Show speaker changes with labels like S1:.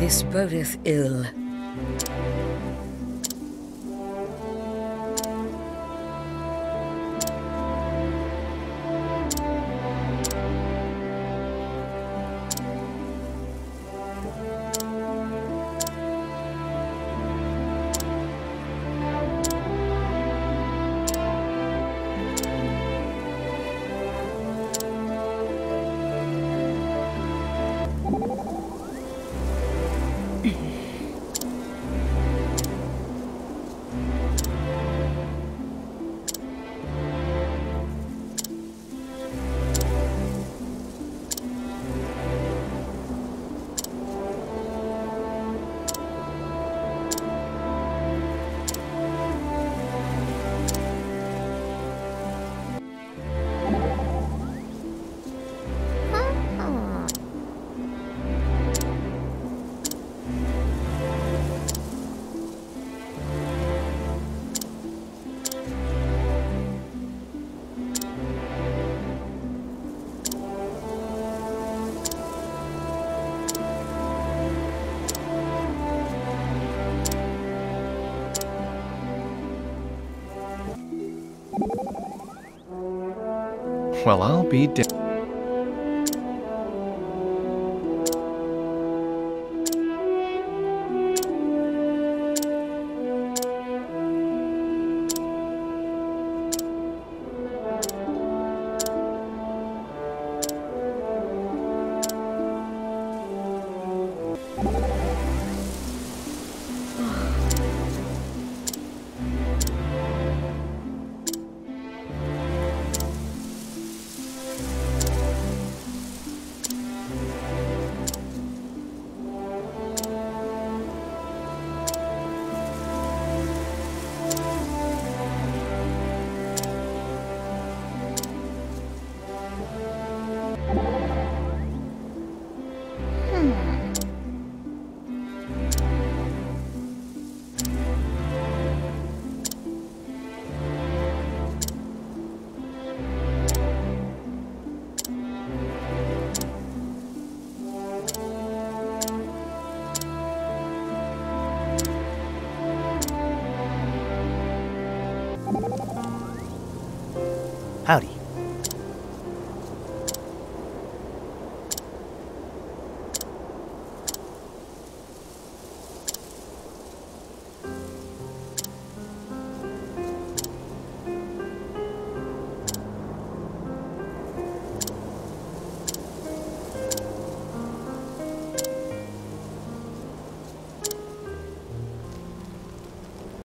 S1: This bodeth ill.
S2: Well, I'll be damned. Howdy.